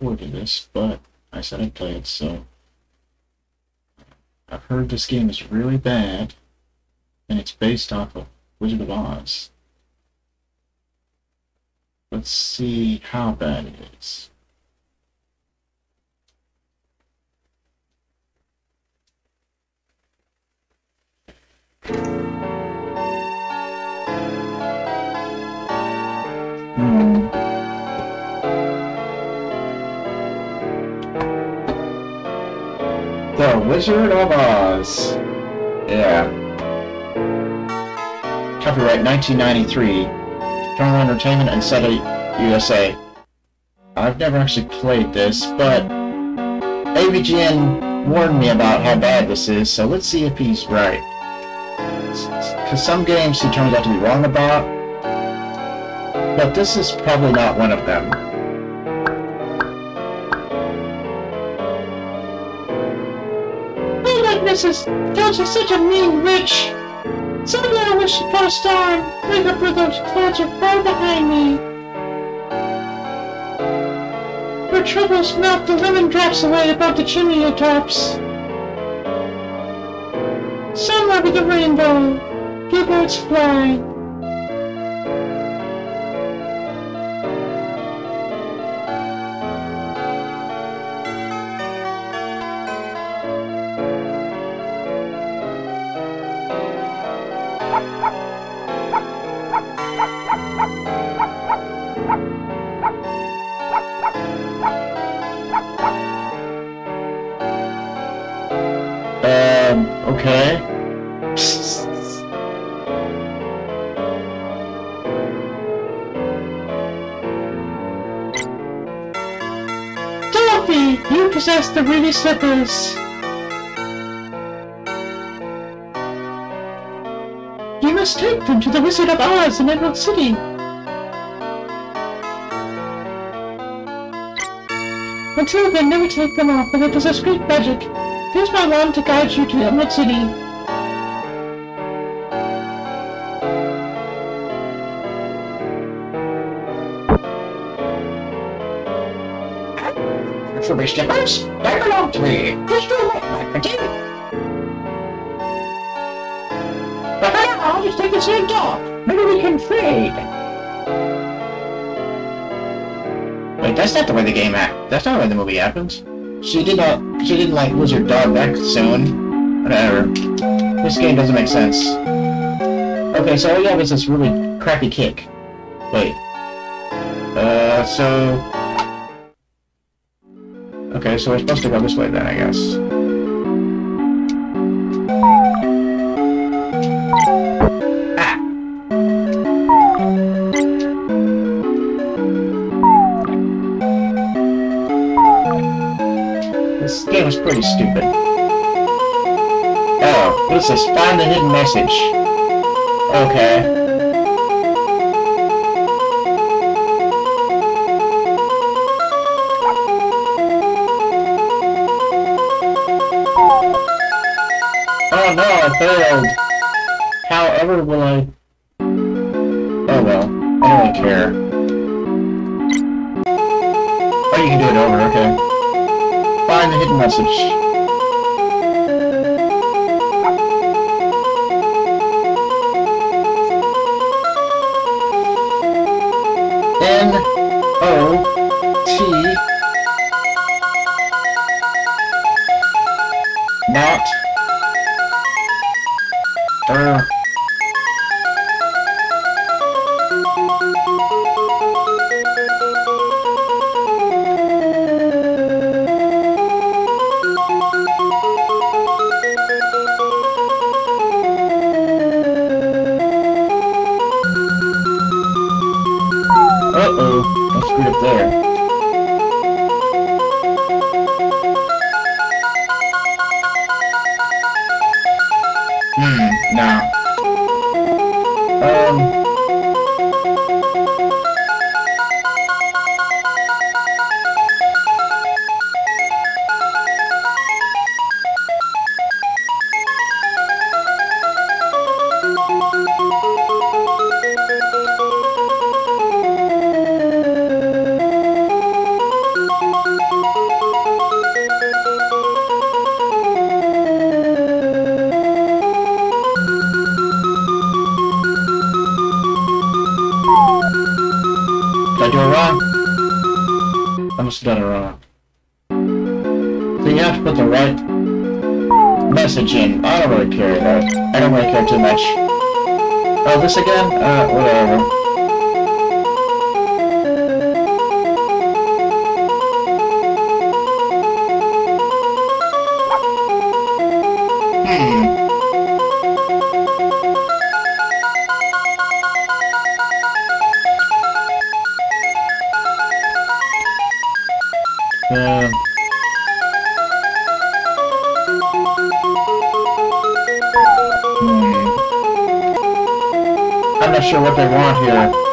recorded this, but I said I'd play it, so I've heard this game is really bad, and it's based off of Wizard of Oz. Let's see how bad it is. Hmm. Wizard of Oz. Yeah. Copyright 1993. Turner Entertainment and Seta USA. I've never actually played this, but AVGN warned me about how bad this is, so let's see if he's right. Because some games he turns out to be wrong about, but this is probably not one of them. Goodness, those are such a mean witch. Someday I wish to put a star and make up where those clouds are far behind me. Where troubles melt the lemon drops away above the chimney tops. Somewhere with a rainbow, bluebirds fly. Dorothy, you possess the really slippers. You must take them to the Wizard of Oz in Emerald City. Until then, never take them off, for they possess great magic. Here's my wand to guide you to Emerald City. Furry slippers, they belong to me. Just do like my pretty. But now I'll just take the same dog. Maybe we can trade. Wait, that's not the way the game act. That's not the way the movie happens. She did not. She didn't like lose her dog that soon. Whatever. This game doesn't make sense. Okay, so all you have is this really crappy kick. Wait. Uh, so. Okay, so we're supposed to go this way then, I guess. Ah! This game is pretty stupid. Oh, this? Find the hidden message. Okay. Failed! However will I... Oh well, I don't really care. Oh, you can do it over, okay. Find the hidden message. N O T not uh Um. I'm not sure what they want here.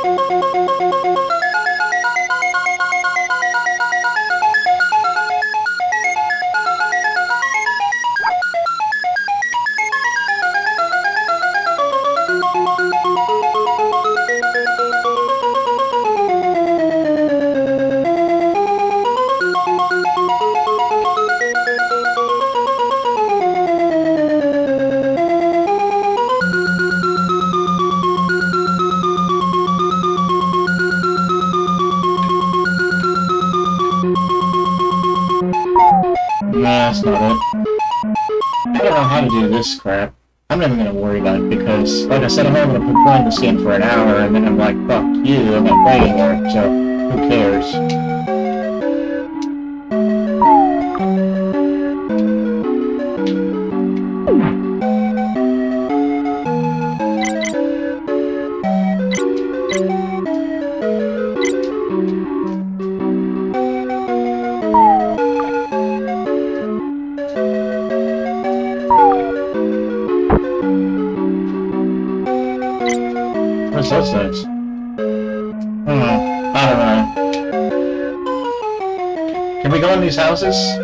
This crap. I'm not even gonna worry about it because, like I said, I'm only gonna playing this game for an hour and then I'm like, fuck you, I'm not playing anymore, so who cares? Houses?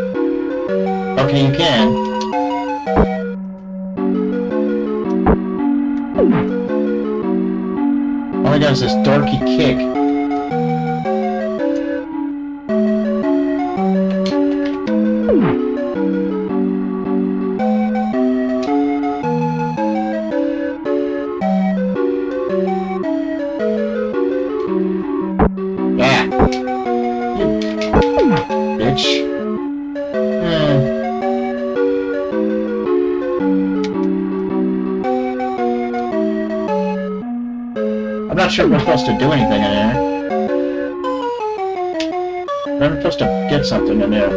Sure we're supposed to do anything in there. I'm supposed to get something in there.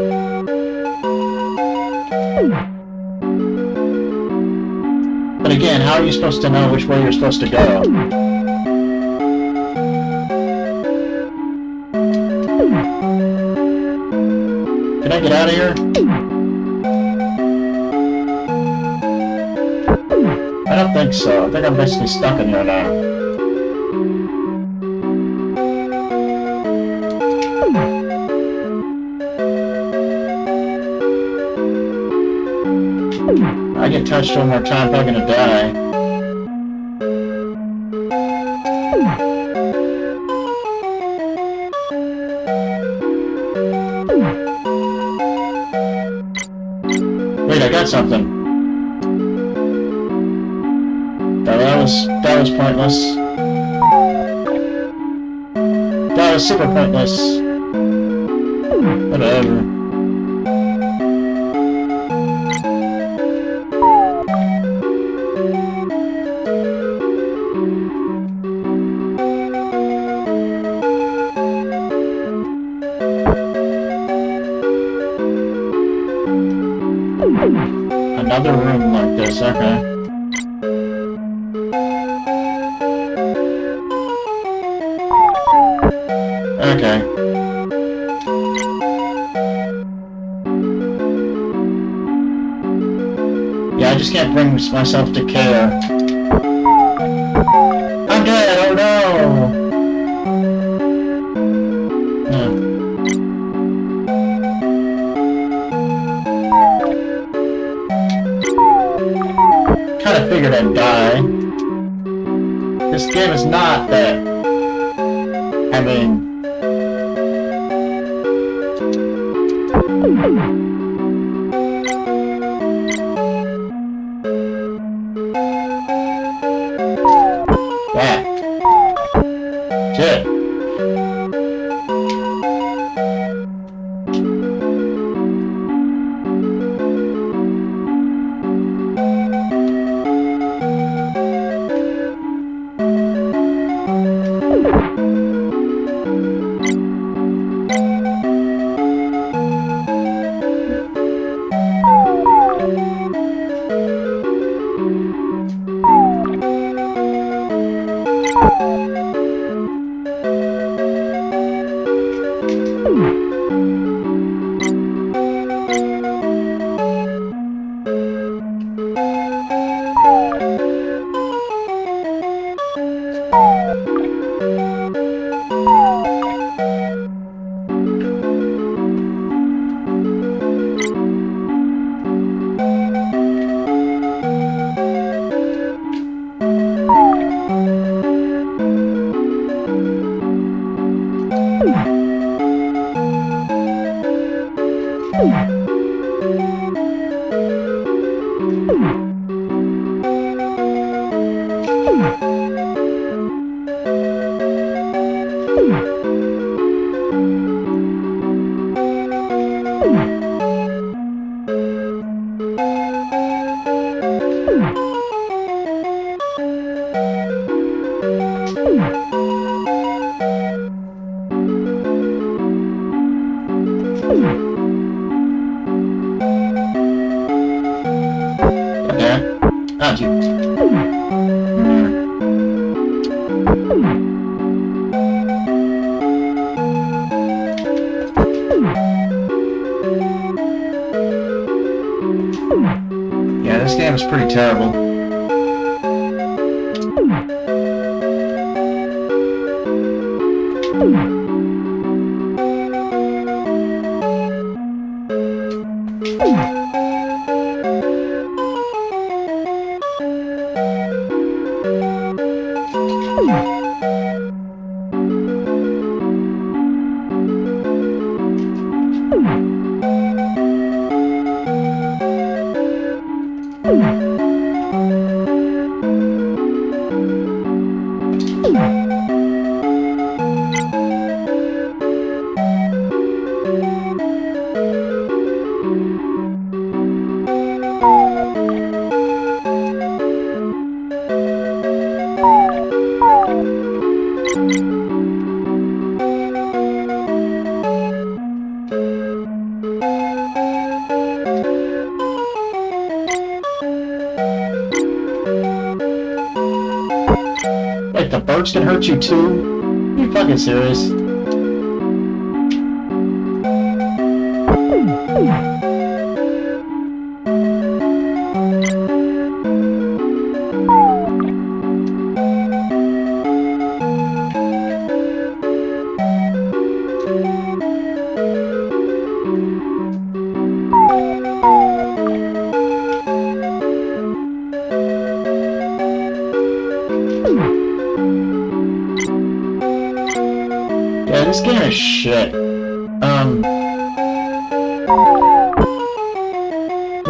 But again, how are you supposed to know which way you're supposed to go? Can I get out of here? I don't think so. I think I'm basically stuck in here now. Touched one more time, I'm gonna die. Wait, I got something. That was that was pointless. That was super pointless. I just can't bring myself to care. I'm dead, oh no! Hmm. Kind of figured I'd die. This game is not that. I mean. Hurt you too? you fucking serious?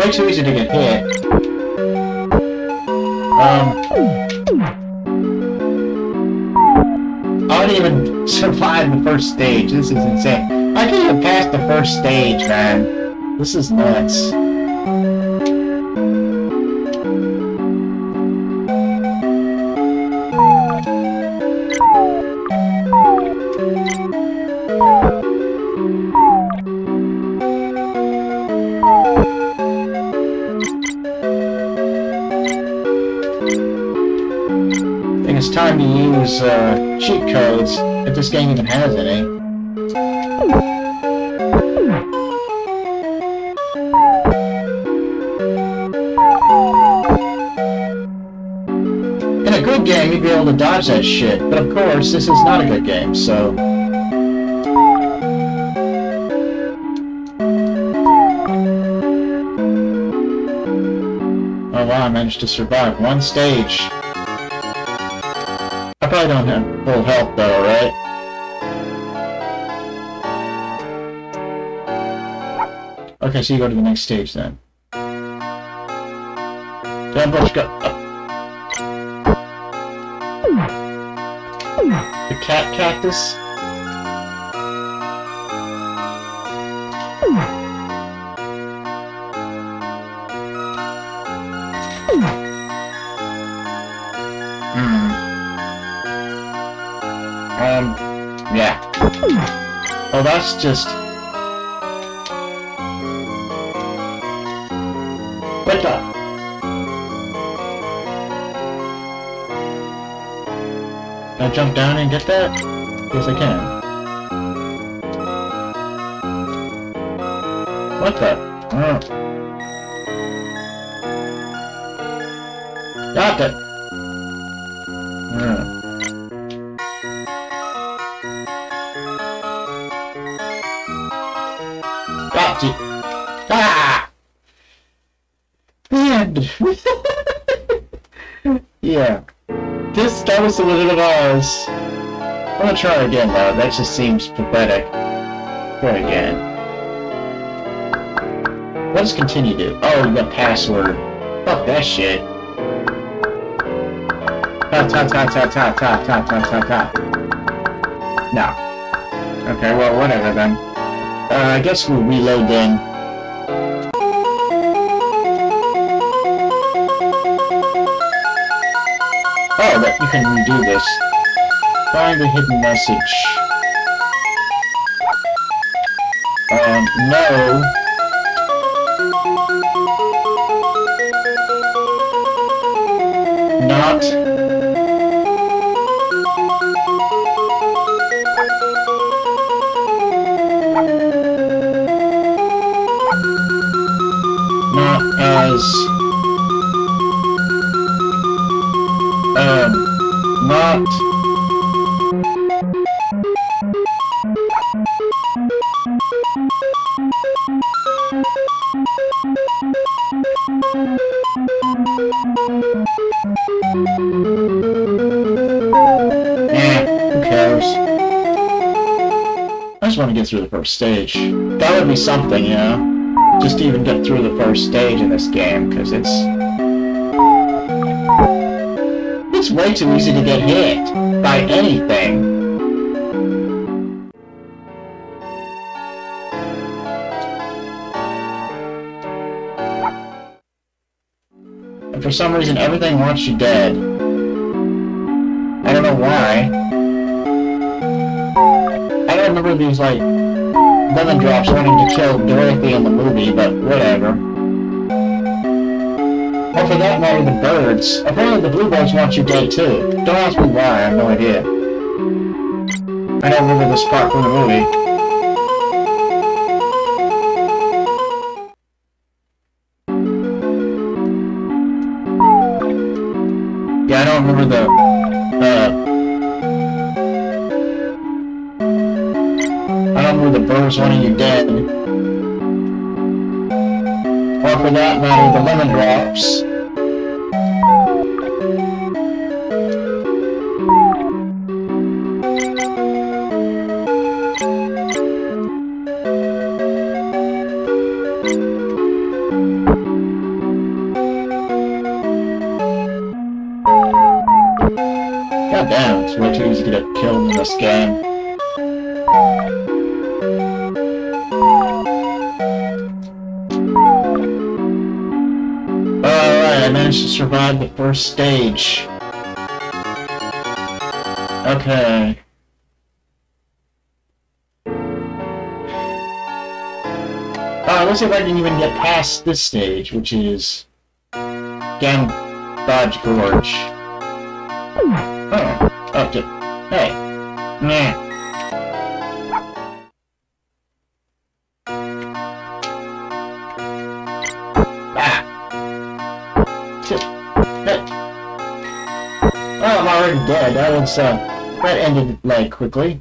Way too easy to get hit. Um. I didn't even survive the first stage. This is insane. I can't even pass the first stage, man. This is nuts. This game even has eh? any. In a good game, you'd be able to dodge that shit, but of course, this is not a good game, so... Oh wow, I managed to survive one stage. I probably don't have full health though, right? Okay, so you go to the next stage then. Damn, let's go. The cat cactus? Hmm. Um, yeah. Oh, that's just... jump down and get that? Yes, I can. What the? Oh. Got you. Ah! Yeah. This, that was the Wizard of Oz. I'm gonna try again though, that just seems pathetic. Try again. What does continue do? Oh, the password. Fuck that shit. Ta ta ta ta ta ta ta ta ta ta. No. Okay, well, whatever then. Uh, I guess we'll reload then. You can redo this. Find the hidden message. Um, no. Not. Not as... want to get through the first stage. That would be something, you know? Just to even get through the first stage in this game, because it's... It's way too easy to get hit by anything. Some reason, everything wants you dead. I don't know why. I don't remember these, like, lemon drops wanting to kill Dorothy in the movie, but whatever. Or for that matter, the birds. Apparently the bluebirds want you dead too. Don't ask me why, I have no idea. I don't remember this part from the movie. Don't remember the, uh... I don't remember the birds wanting you dead. Or for that matter, the lemon drops. Stage. Okay. Alright, let's see if I can even get past this stage, which is... Gam... Dodge Gorge. Oh, oh okay. Hey. Nah. Dead. That was, uh, that ended, like, quickly.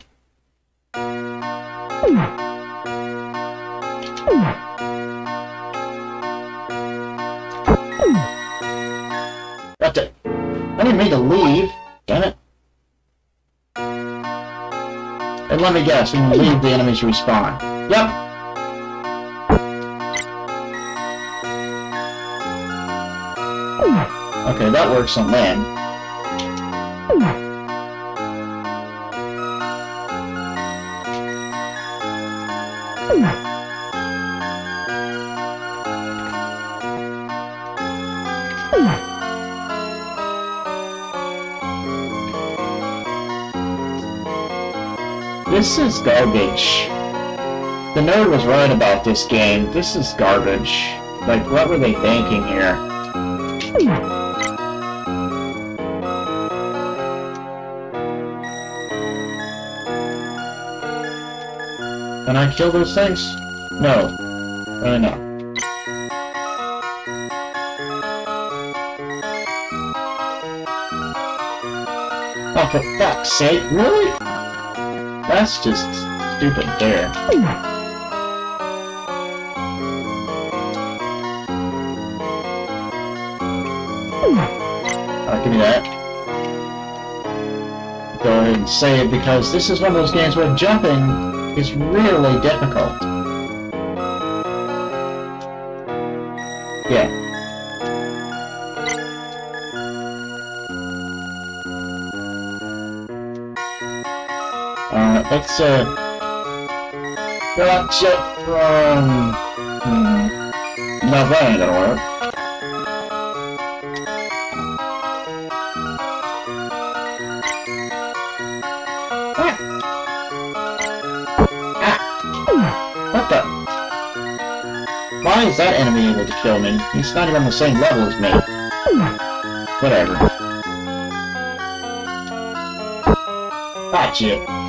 That's it. I didn't mean to leave. Damn it. And let me guess, when you leave, the enemies respawn. Yep. Okay, that works on land. This is garbage. The nerd was right about this game. This is garbage. Like, what were they thinking here? Can I kill those things? No. Uh, really not. Oh, for fuck's sake, really? That's just stupid there. Alright, give me that. Go ahead and save because this is one of those games where jumping is really difficult. Yeah. Watch it from... Hmm. No, that ain't gonna work. What the? Why is that enemy able to kill me? He's not even on the same level as me. Whatever. Gotcha.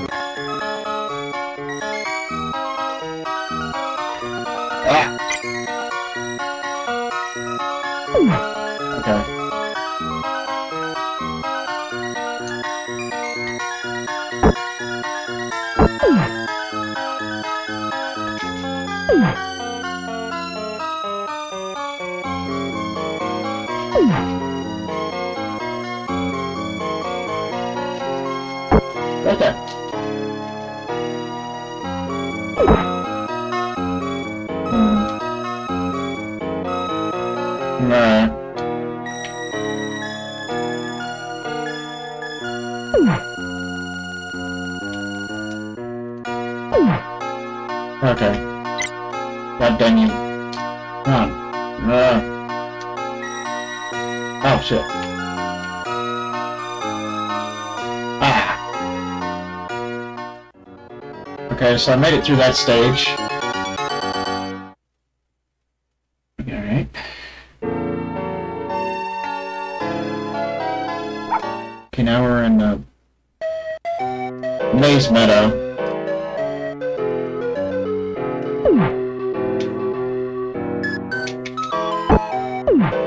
So I made it through that stage. Alright. Okay, now we're in the Maize Meadow.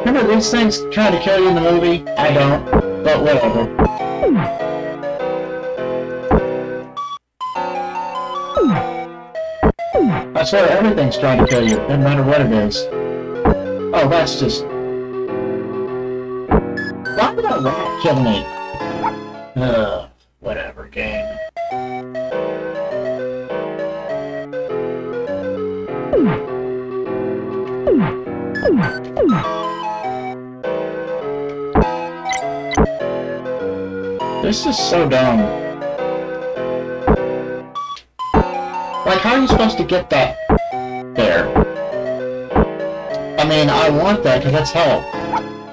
Remember these things trying to kill you in the movie? I don't, but whatever. Swear everything's trying to kill you, no matter what it is. Oh, that's just... Why would a rat kill me? Ugh, whatever, game. This is so dumb. Like, how are you supposed to get that mean, I want that because that's help.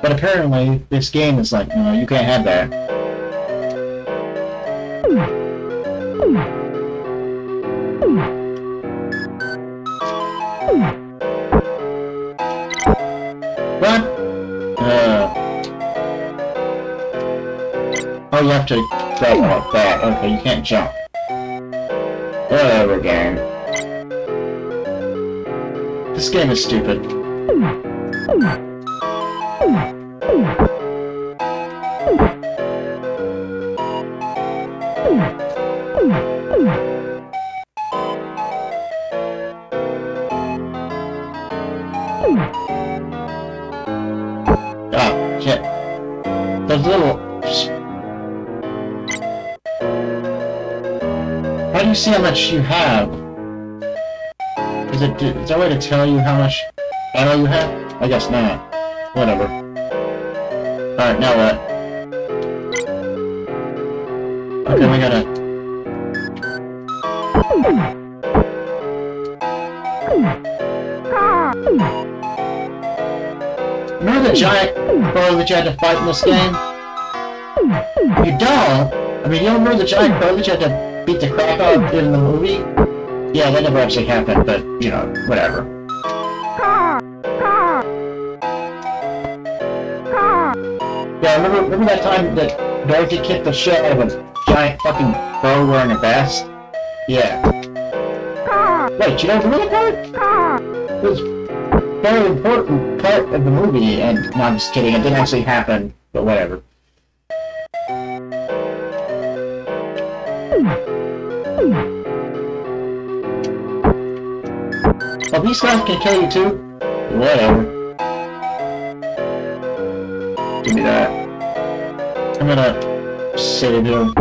But apparently, this game is like, no, you can't have that. What? Uh. Oh, you have to go like that. Okay, you can't jump. Whatever, game. This game is stupid. Ah, see how much you have? Is it is there a way to tell you how much ammo you have? I guess not. Whatever. Alright, now what? Okay, we gotta... Remember the giant crow that you had to fight in this game? You don't? I mean, you don't remember the giant crow that you had to beat the crap out of in the movie? Yeah, that never actually happened, but, you know, whatever. Yeah, remember, remember that time that Dorothy kicked the shit out of a giant fucking crow wearing a vest? Yeah. Wait, you don't remember part? It was a very important part of the movie, and no, I'm just kidding, it didn't actually happen, but whatever. Oh, these guys can kill you too? Whatever. Give me that. I'm gonna save you.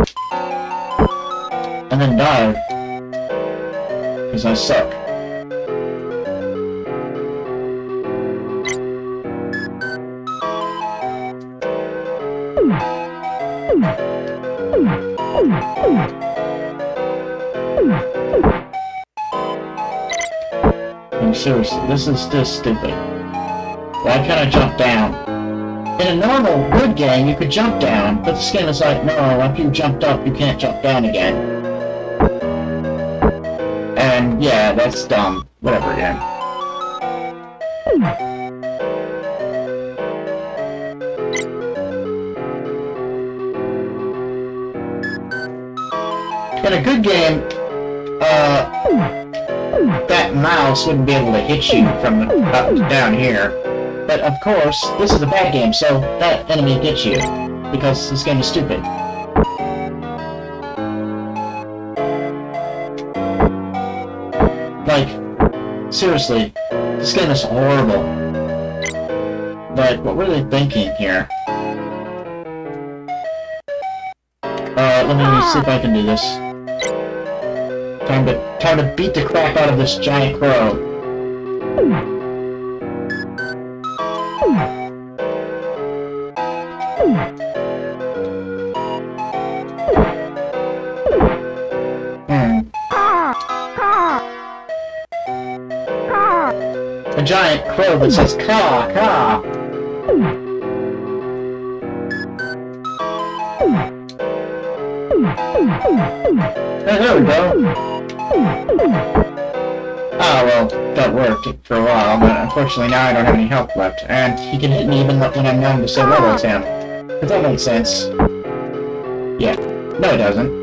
and then died. Because I suck. I'm seriously, this is just stupid. Why can't I jump down? In a normal, good game, you could jump down, but this game is like, no, after you jumped up, you can't jump down again. And yeah, that's dumb. Whatever, game. In a good game, uh, that mouse wouldn't be able to hit you from the, up down here. But of course, this is a bad game, so that enemy gets you. Because this game is stupid. Like, seriously, this game is horrible. But what were they thinking here? Uh, let me see if I can do this. Time to time to beat the crap out of this giant crow. That says caw caw. Oh, there we go. Ah, well, that worked for a while, but unfortunately now I don't have any health left, and he can hit me even when I'm known to say level as him. Does that make sense? Yeah. No, it doesn't.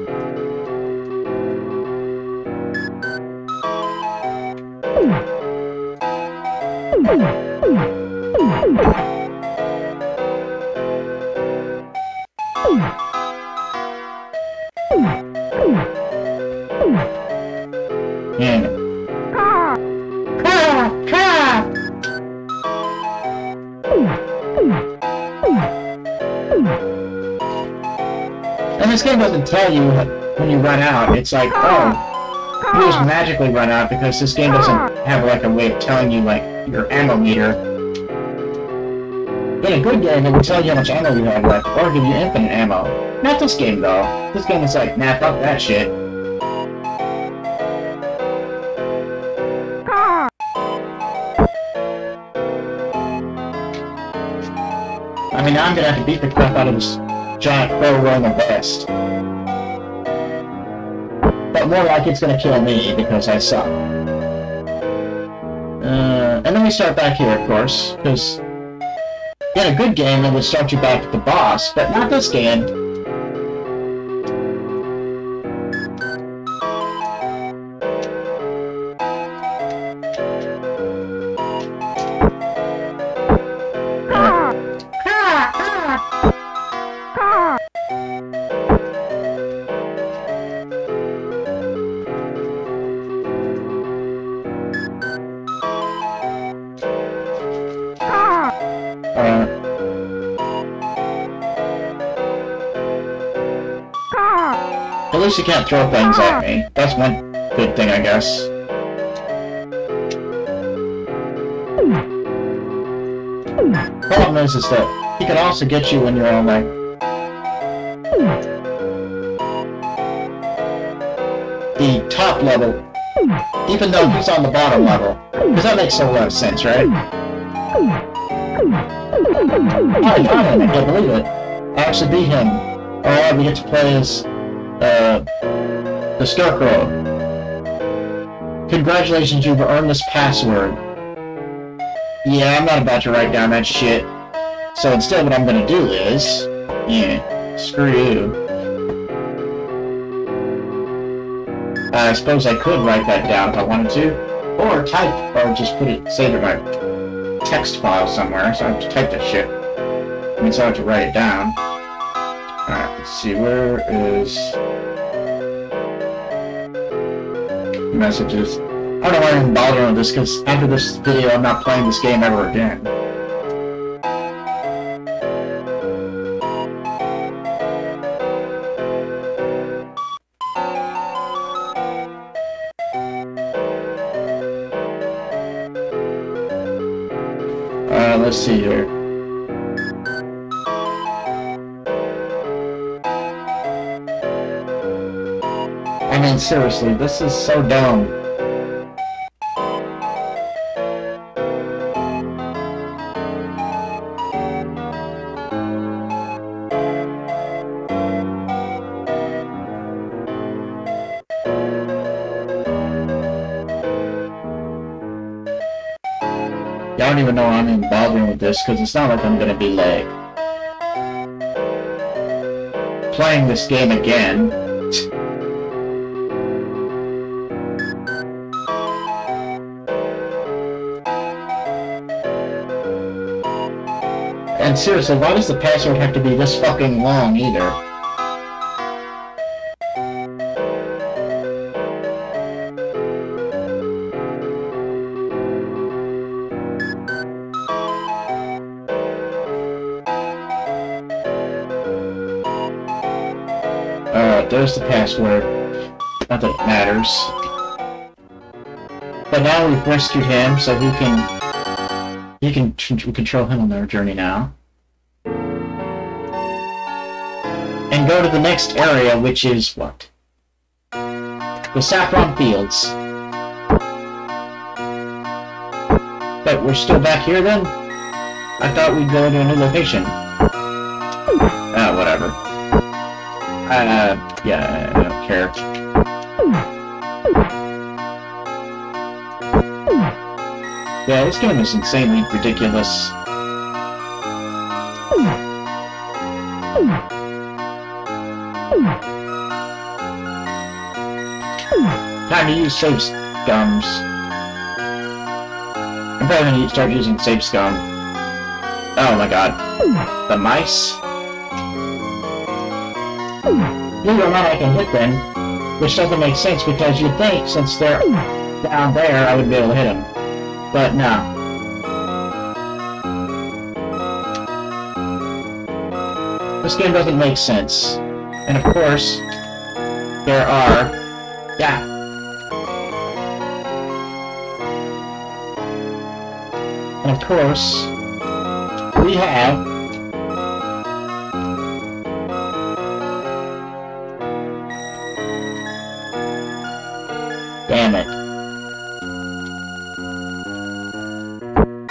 Tell you when you run out. It's like, oh, you just ah. magically run out because this game doesn't ah. have like a way of telling you like your ammo meter. In a good game, it would tell you how much ammo you have left, or give you infinite ammo. Not this game though. This game is like, nah, fuck that shit. Ah. I mean, I'm gonna have to beat the crap out of this giant crow wearing a vest. More like it's gonna kill me because I suck. Uh, and then we start back here, of course, because in a good game, it would start you back at the boss, but not this game. Least can't throw things at me. That's one good thing, I guess. Problem is, is that he can also get you when you're on like the top level, even though he's on the bottom level. Because that makes a lot of sense, right? I got him, I can't believe it. I actually beat him. Alright, we get to play as, uh, the Scarecrow. Congratulations, you've earned this password. Yeah, I'm not about to write down that shit. So instead what I'm gonna do is... Yeah, screw you. I suppose I could write that down if I wanted to. Or type, or just put it, save it in my text file somewhere, so I have to type that shit. I mean, so I have to write it down. Alright, let's see, where is... messages. I don't know why I'm bother with this, because after this video, I'm not playing this game ever again. Uh, let's see here. Seriously, this is so dumb. I don't even know I'm even bothering with this, because it's not like I'm gonna be like... playing this game again. And seriously, why does the password have to be this fucking long, either? Alright, there's the password. Not that it matters. But now we've rescued him, so he can... He can control him on their journey now. And go to the next area, which is what? The Saffron Fields. But we're still back here then? I thought we'd go to a new location. Ah, whatever. Uh, yeah, I don't care. Yeah, this game is insanely ridiculous. Time to use save scums. I'm probably gonna start using save scum. Oh my god. The mice? It or not, I can hit them, which doesn't make sense because you'd think since they're down there, I would be able to hit them. But no. This game doesn't make sense. And of course, there are... Yeah. Course, we have Damn it.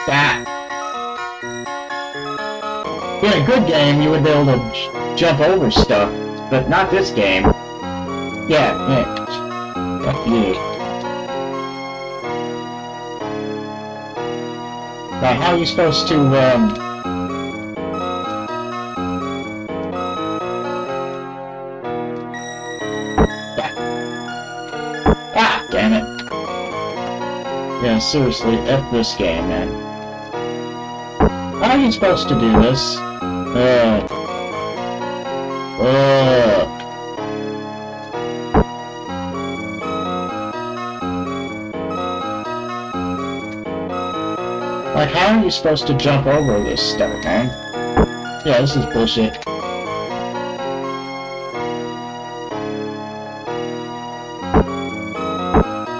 That. In a good game, you would be able to jump over stuff, but not this game. Yeah, yeah. Fuck you. Now, how are you supposed to, um... Ah, damn it. Yeah, seriously, F this game, man. How are you supposed to do this? Ugh. Ugh. Like, how are you supposed to jump over this stuff, man? Yeah, this is bullshit.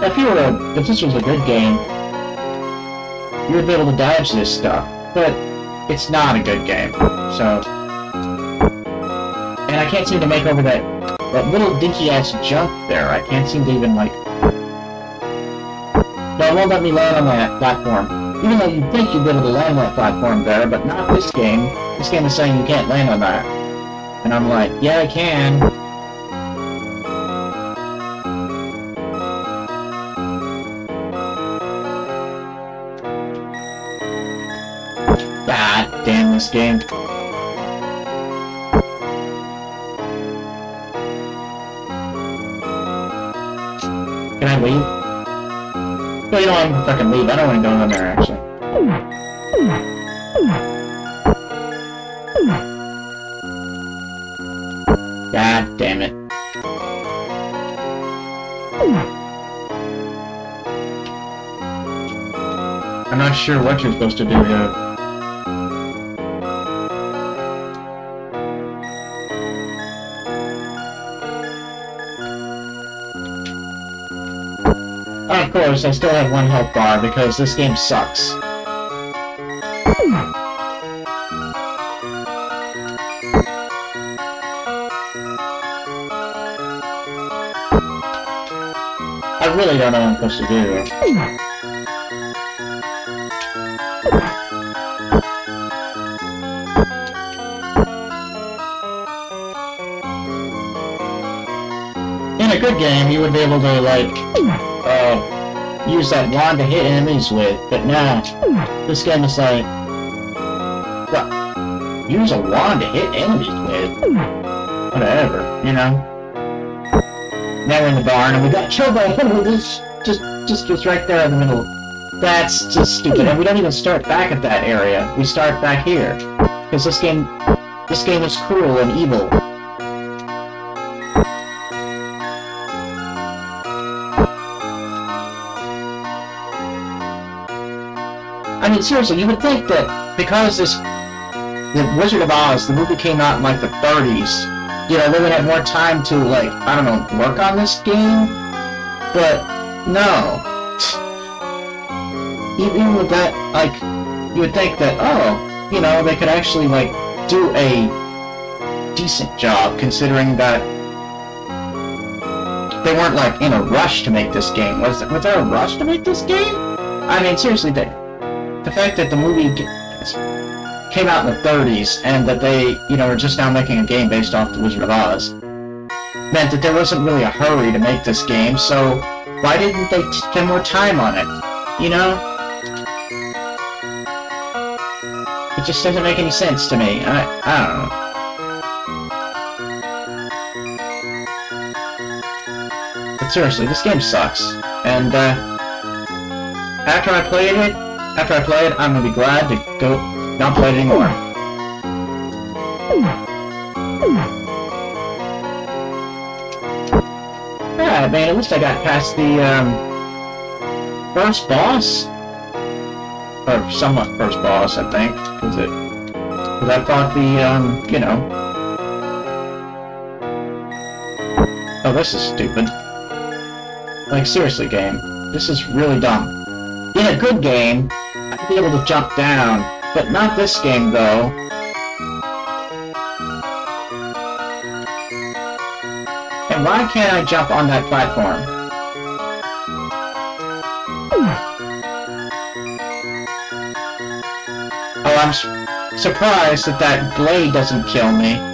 If you uh, were a, if this was a good game, you would be able to dodge this stuff. But it's not a good game, so. And I can't seem to make over that that little dinky ass jump there. I can't seem to even like. No, it won't let me land on that platform. Even though you'd think you'd be able to land that platform there, but not this game. This game is saying you can't land on that. And I'm like, yeah, I can. God damn this game. Can I leave? Well, you know, I'm fucking leave. I don't want to go in there, actually. sure what you're supposed to do here. Of course, I still have one health bar because this game sucks. I really don't know what I'm supposed to do. Good game, you would be able to, like, uh, use that wand to hit enemies with, but now, this game is like, what? Use a wand to hit enemies with? Whatever, you know? Now we're in the barn, and we got killed by just, just, just right there in the middle. That's just stupid, and we don't even start back at that area. We start back here. Because this game, this game is cruel and evil. Mean, seriously, you would think that because this, the Wizard of Oz, the movie came out in like the 30s, you know, they would have more time to like, I don't know, work on this game. But no. Even with that, like, you would think that, oh, you know, they could actually like do a decent job considering that they weren't like in a rush to make this game. Was was there a rush to make this game? I mean, seriously, the the fact that the movie came out in the 30s and that they, you know, are just now making a game based off The Wizard of Oz meant that there wasn't really a hurry to make this game. So why didn't they spend more time on it? You know? It just doesn't make any sense to me. I I don't know. But seriously, this game sucks. And, uh, after I played it, after I play it, I'm gonna be glad to go not play it anymore. Yeah, man, at least I got past the, um, first boss. Or somewhat first boss, I think. Was it? Because I thought the, um, you know. Oh, this is stupid. Like, seriously, game. This is really dumb. In a good game, be able to jump down, but not this game, though. And why can't I jump on that platform? Oh, I'm su- surprised that that blade doesn't kill me.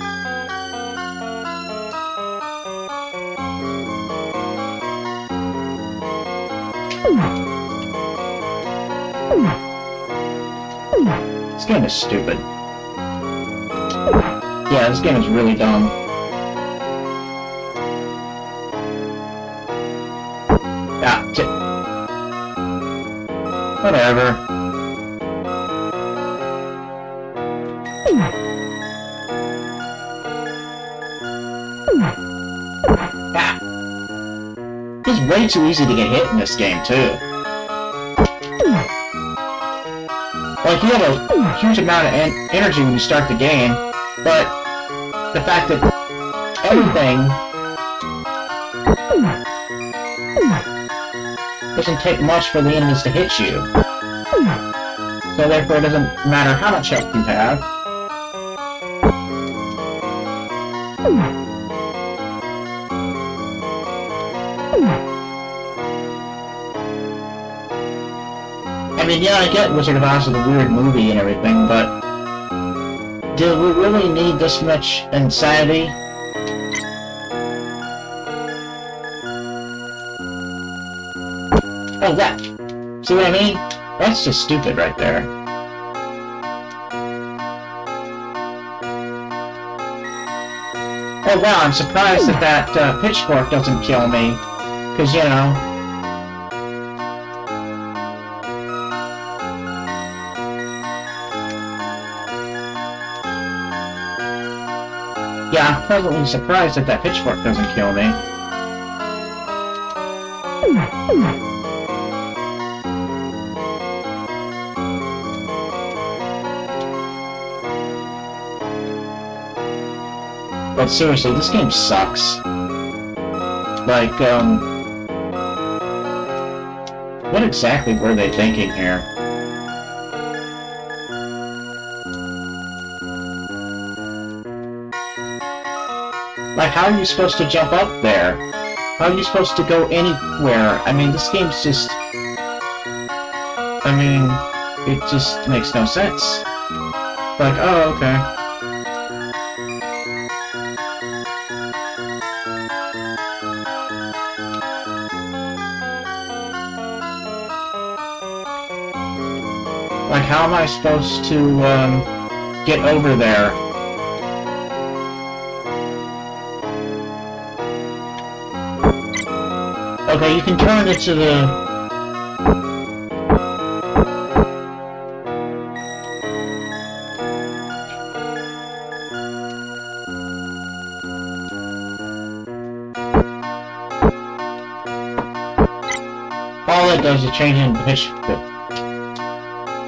Is stupid. Yeah, this game is really dumb. Ah, Whatever. Ah. It's way too easy to get hit in this game, too. Like, you have a huge amount of en energy when you start the game, but the fact that everything doesn't take much for the enemies to hit you. So therefore it doesn't matter how much health you have. Mean, yeah, I get Wizard of Oz is a weird movie and everything, but do we really need this much insanity? Oh, that. See what I mean? That's just stupid right there. Oh wow, I'm surprised that that uh, pitchfork doesn't kill me. Because, you know, Yeah, I'm pleasantly surprised that that pitchfork doesn't kill me. But seriously, this game sucks. Like, um... What exactly were they thinking here? Like, how are you supposed to jump up there? How are you supposed to go anywhere? I mean, this game's just... I mean, it just makes no sense. Like, oh, okay. Like, how am I supposed to, um, get over there? Okay, you can turn it to the... All it does is change in pitch.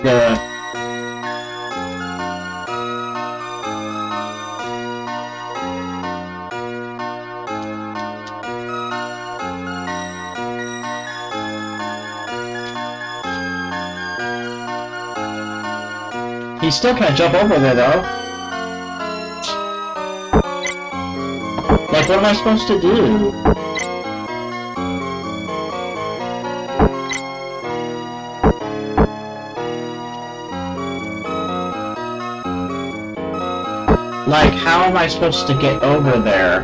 The He still can't jump over there though. Like what am I supposed to do? Like, how am I supposed to get over there?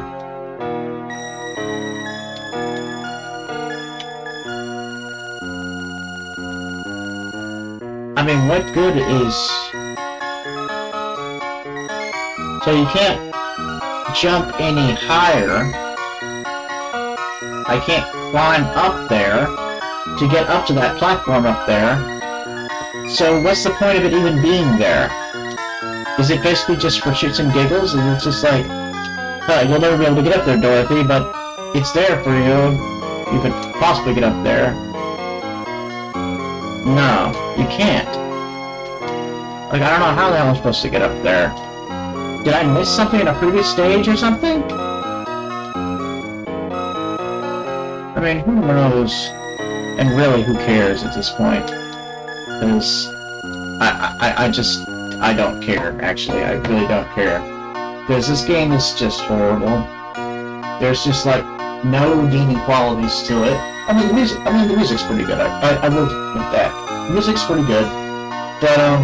I mean, what good is... So you can't jump any higher. I can't climb up there to get up to that platform up there. So what's the point of it even being there? Is it basically just for shits and giggles? Is it just like, oh, you'll never be able to get up there, Dorothy, but it's there for you. You could possibly get up there. No, you can't. Like, I don't know how the hell I'm supposed to get up there. Did I miss something in a previous stage or something? I mean, who knows? And really, who cares at this point? Because I, I, I just I don't care, actually. I really don't care. Because this game is just horrible. There's just, like, no redeeming qualities to it. I mean, the music, I mean, the music's pretty good. I, I, I will admit that. The music's pretty good. But, um,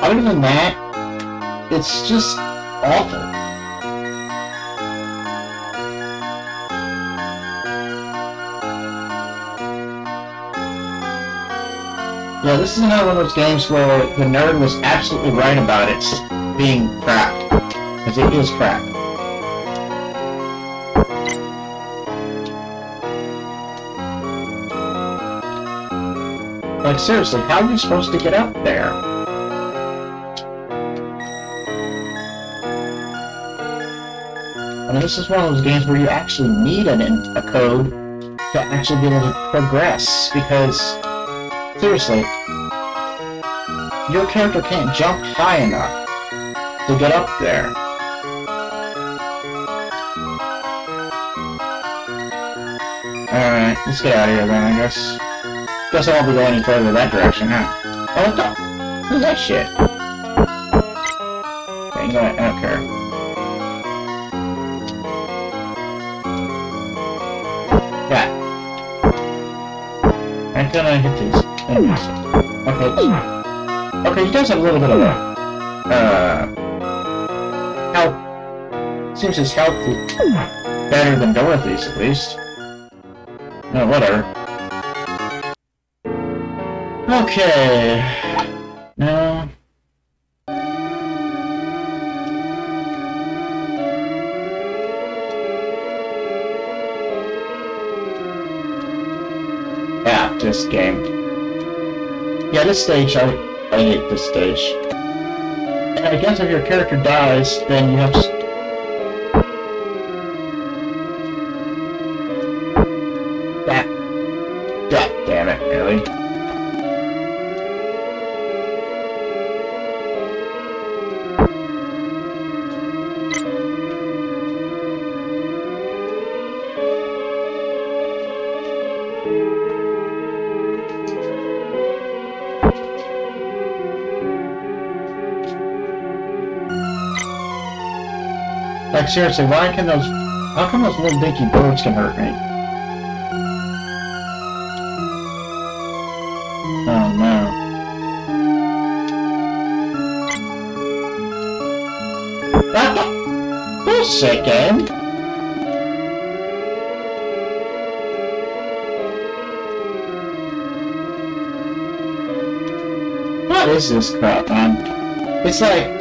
other than that, it's just awful. Yeah, this is another one of those games where the nerd was absolutely right about it being crap. Because it is crap. Like, seriously, how are you supposed to get up there? This is one of those games where you actually need an, a code to actually be able to progress, because Seriously. Your character can't jump high enough to get up there. Alright, let's get out of here then, I guess. Guess I won't be going any further that direction, huh? Oh, what the? Who's that shit? You? I don't care. Gonna hit. Okay. Okay, he does have a little bit of a, uh, health. Seems his health is better than Dorothy's, at least. No, whatever. Okay. This stage, I, I hate this stage. And I guess if your character dies, then you have to... like seriously, why can those how come those little dinky birds can hurt me? Oh no. Second. What is this crap, man? It's like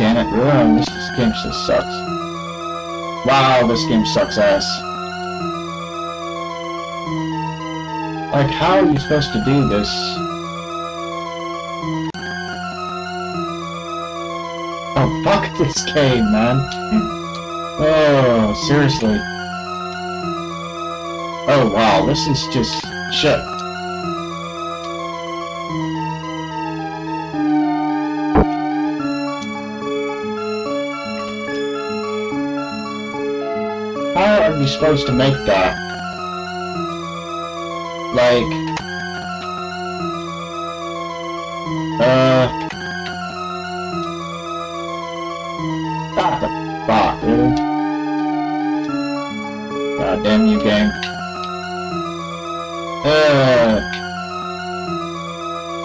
damn it? This, this game just sucks. Wow, this game sucks ass. Like, how are you supposed to do this? Oh, fuck this game, man. Oh, seriously. Oh, wow, this is just shit. Supposed to make that? Like... Uh... Ah, the fuck, dude. God damn you, game. Uh...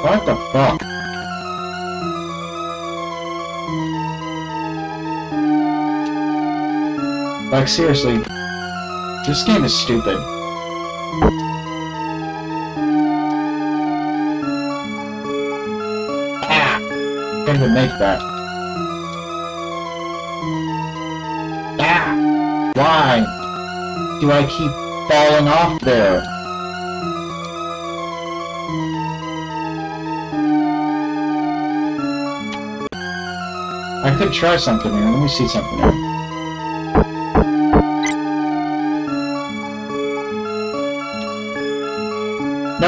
What the fuck? Like, seriously, this game is stupid. Ah! Can't even make that. Ah! Why do I keep falling off there? I could try something here. Let me see something here.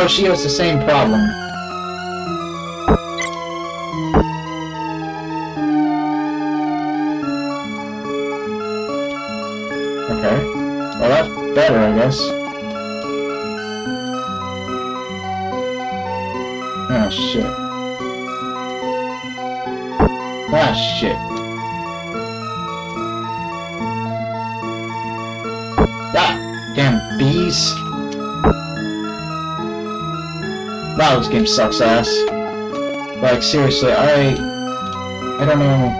She has the same problem. Okay. Well, that's better, I guess. Oh, shit. Ah, shit. Ah, damn bees. Wow, this game sucks ass. Like, seriously, I... I don't know...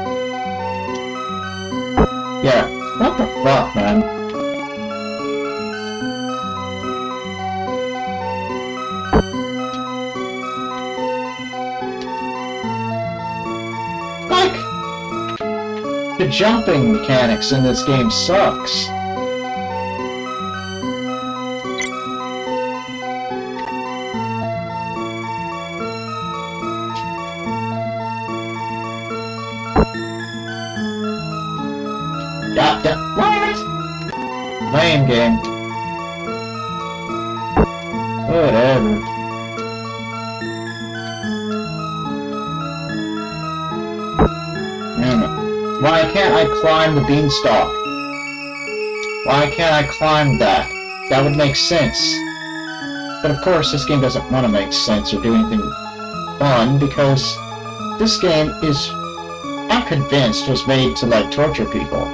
Yeah, what the fuck, man? Like... The jumping mechanics in this game sucks. Climb the beanstalk? Why can't I climb that? That would make sense. But of course, this game doesn't want to make sense or do anything fun because this game is, I'm convinced, was made to, like, torture people.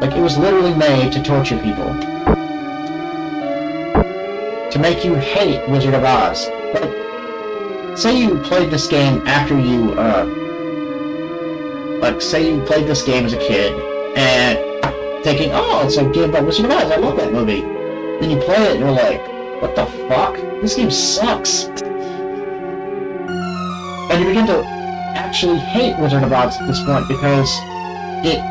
Like, it was literally made to torture people. To make you hate Wizard of Oz. Like, say you played this game after you, uh... Like, say you played this game as a kid, and thinking, oh, it's a game about Wizard of Oz. I love that movie. Then you play it and you're like, what the fuck? This game sucks. And you begin to actually hate Wizard of Oz at this point because it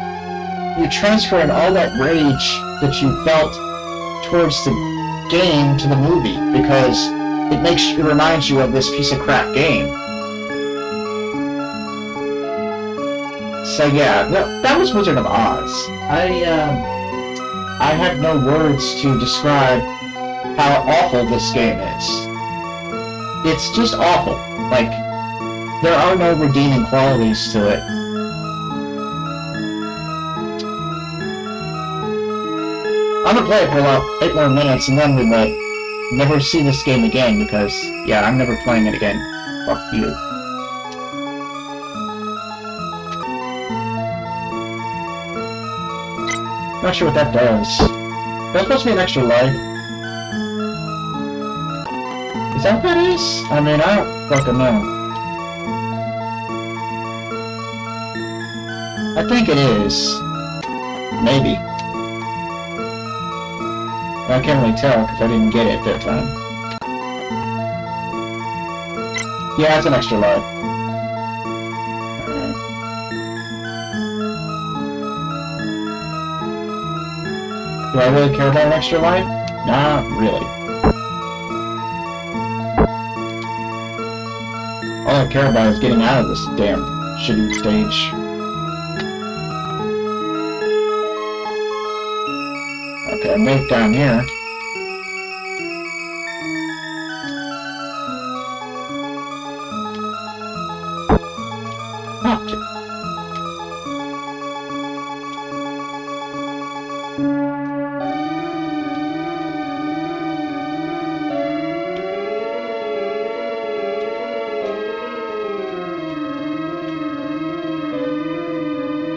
you're transferring all that rage that you felt towards the game to the movie because it makes it reminds you of this piece of crap game. So yeah, that, that was Wizard of Oz. I um, I have no words to describe how awful this game is. It's just awful. Like there are no redeeming qualities to it. I'm gonna play it for about eight more minutes and then we might never see this game again because, yeah, I'm never playing it again. Fuck you. Not sure what that does. That's supposed to be an extra life. Is that what that is? I mean, I don't fucking know. I think it is. Maybe. I can't really tell because I didn't get it that time. Yeah, it's an extra life. Do I really care about an extra life? Not really. All I care about is getting out of this damn shitty stage. Okay, it down here.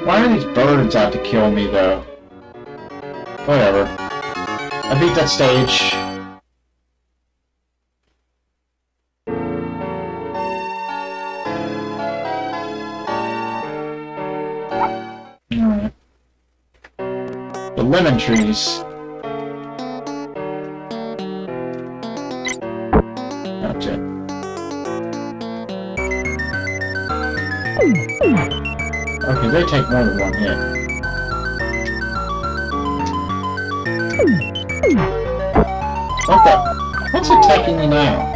Why are these birds out to kill me, though? Whatever. I beat that stage. The lemon trees. They take more than one hit. What the? What's attacking me now?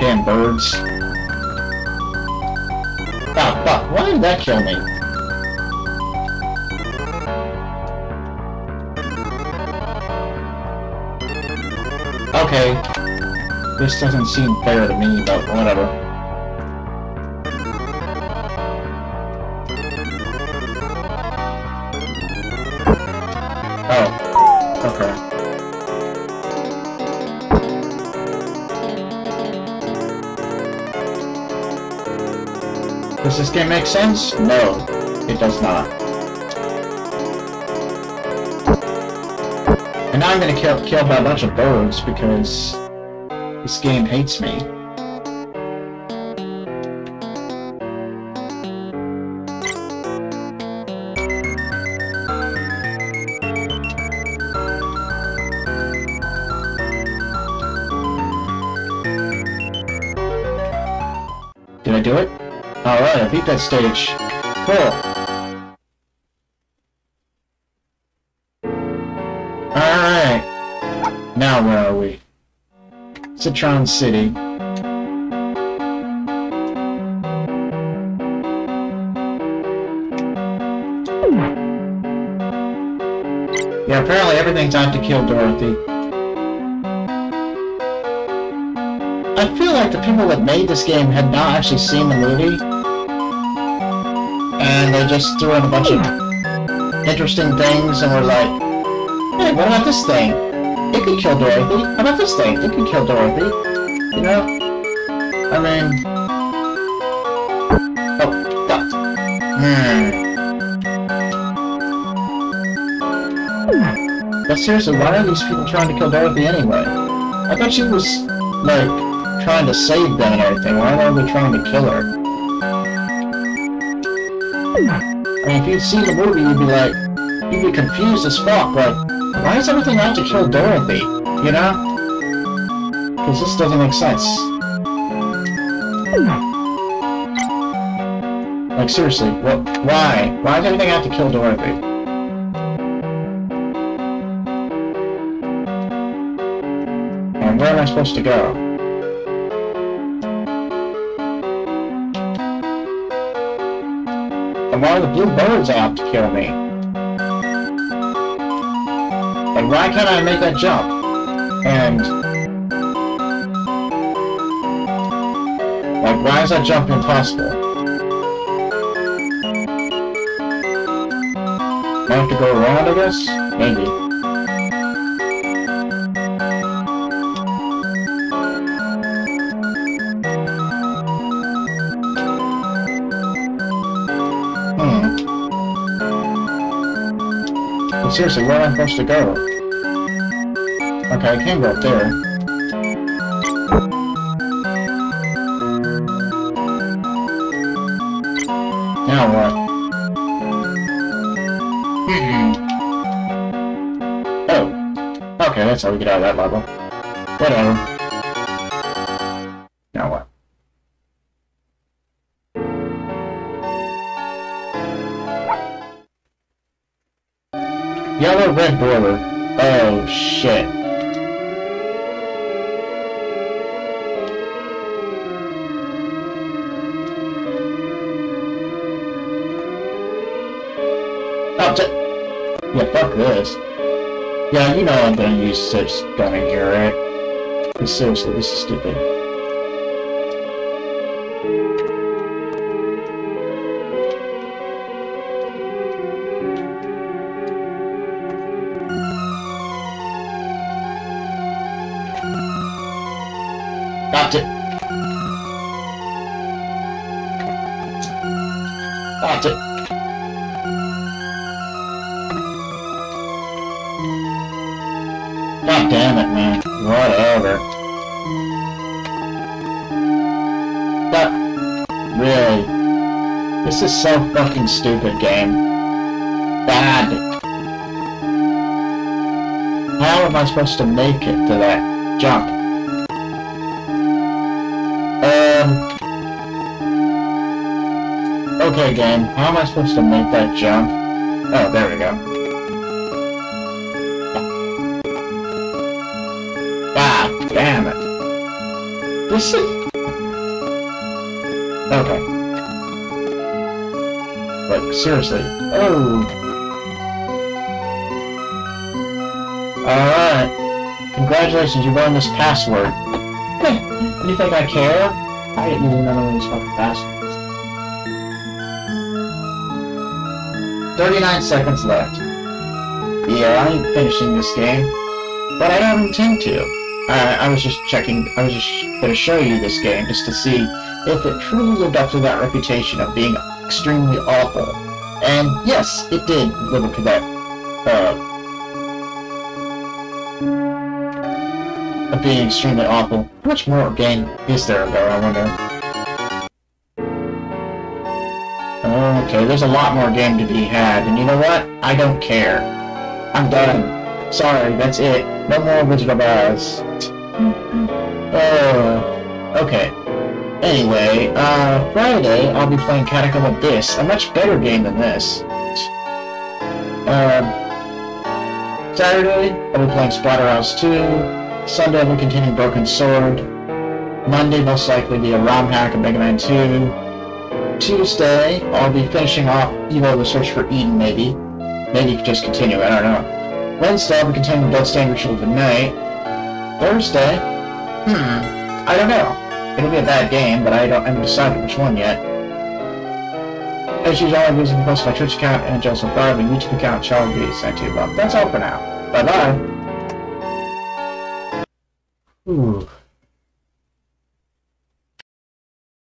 Damn birds. Oh, fuck. Why did that kill me? Okay. This doesn't seem fair to me, but whatever. Oh. Okay. Does this game make sense? No, it does not. Now I'm gonna kill killed by a bunch of birds because this game hates me. Did I do it? Alright, I beat that stage. Cool. Citron City. Yeah, apparently everything's out to kill Dorothy. I feel like the people that made this game had not actually seen the movie. And they just threw in a bunch of hmm. interesting things and were like, Hey, what about this thing? It could kill Dorothy. How about this thing? It could kill Dorothy. You know? I mean... Oh, God. Hmm. But seriously, why are these people trying to kill Dorothy anyway? I thought she was, like, trying to save them and everything. Why are they trying to kill her? I mean, if you'd seen the movie, you'd be like, you'd be confused as fuck, like, why is everything out to kill Dorothy? You know? Because this doesn't make sense. Like, seriously, what? Why? Why does everything have to kill Dorothy? And where am I supposed to go? And why are the blue birds out to kill me? Why can't I make that jump? And... Like, why is that jump impossible? I have to go around, I guess? Maybe. Hmm. seriously, where am I supposed to go? Okay, I can go up there. Now what? Hmm. Oh. Okay, that's how we get out of that level. Whatever. Know I'm gonna use save scum in here, right? Seriously, this is stupid. So fucking stupid, game. Bad. How am I supposed to make it to that jump? Um... Okay, game. How am I supposed to make that jump? Oh, there we go. Ah, damn it. This is... Okay. Like, seriously. Oh! Alright. Congratulations, you learned this password. Do you think I care? I didn't even know these fucking passwords. 39 seconds left. Yeah, I ain't finishing this game. But I don't intend to. I, I was just checking, I was just gonna show you this game just to see if it truly lived up to that reputation of being extremely awful. And yes, it did up to that, uh, of being extremely awful. How much more game is there, though, I wonder? Okay, there's a lot more game to be had, and you know what? I don't care. I'm done. Sorry, that's it. No more Wizard of Oz. Uh, okay. Anyway, uh, Friday I'll be playing Catacomb Abyss, a much better game than this. Um, Saturday I'll be playing Splatterhouse 2. Sunday I'll be continuing Broken Sword. Monday most likely be a ROM hack of Mega Man 2. Tuesday I'll be finishing off Evo the Search for Eden, maybe. Maybe just continue, I don't know. Wednesday I'll be continuing Bloodstained Ritual of the Night. Thursday? Hmm, I don't know. It'll be a bad game, but I don't I haven't decided which one yet. As usual, I'm using both my Twitch account and Joseph Barb and YouTube account shall be sent to you above. That's all for now. Bye bye. Ooh.